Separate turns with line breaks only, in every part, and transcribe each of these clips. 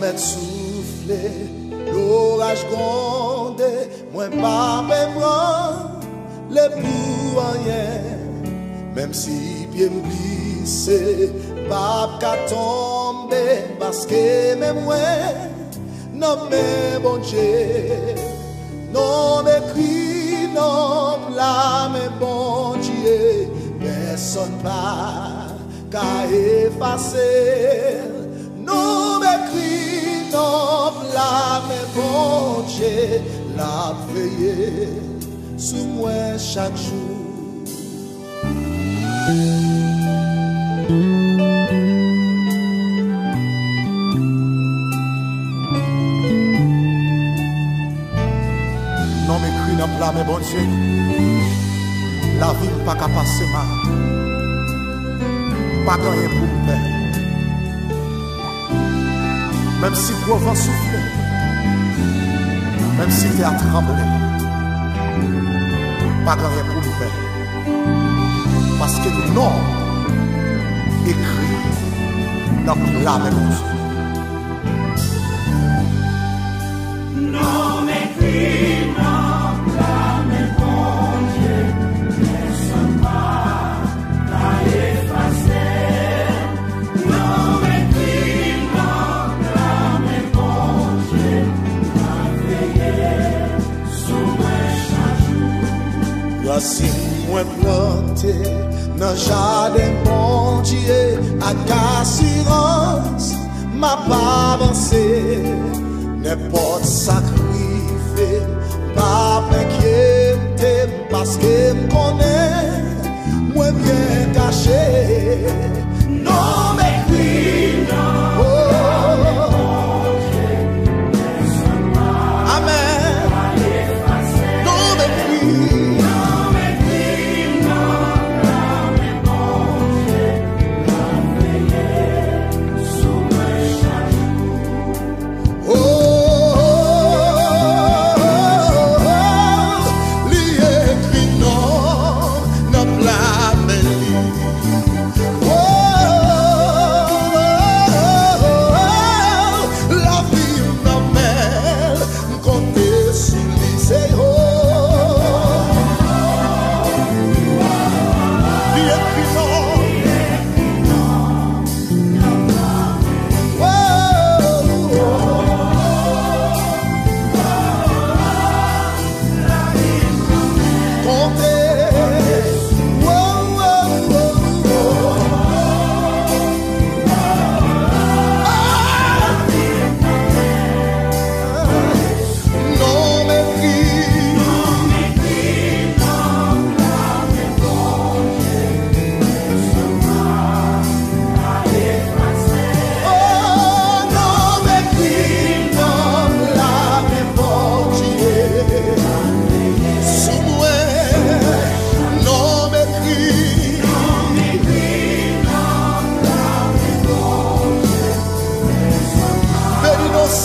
met soufflé, l'orage grondé, moins pas même le pour rien. Même si me glissé, pas qu'à tomber, parce que même moi, non mais bon Dieu, non m'écrit, non blâme, bon Dieu, personne pas qu'à effacer, non m'écrit, non blâme, bon Dieu, la veillée sous moi chaque jour. Non m'écrit dans plat, mais bon Dieu, la vie pas qu'à passer mal. Pas rien pour me faire. Même si gros vent souffle, même si t'es à trembler, pas rien pour me faire. Parce que le nom écrit dans la même chose.
Non m'écris, Asim mwen plante Nan jade
mondye Ak asirans Ma pa avanse Ne pot sakrife Pa pekye mte Paske m konen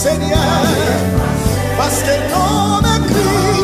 Seigneur, parce que ton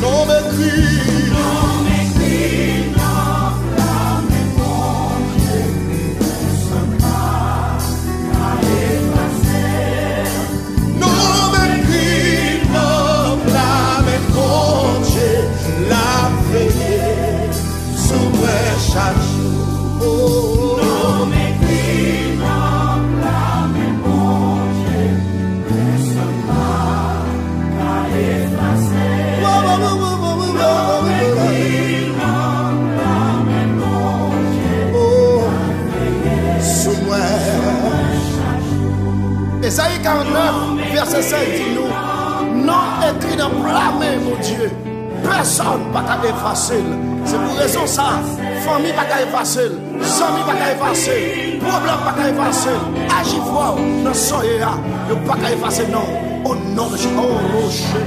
No me cries. 49, verset 5, di nou, nan ekri nan plame, mon Diyo, person baka efasil. Se pou rezon sa, fami baka efasil, zami baka efasil, problem baka efasil, ajivwa ou nan soye ya, yo baka efasil nan, o nan de chou, o
lo chou,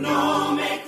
non me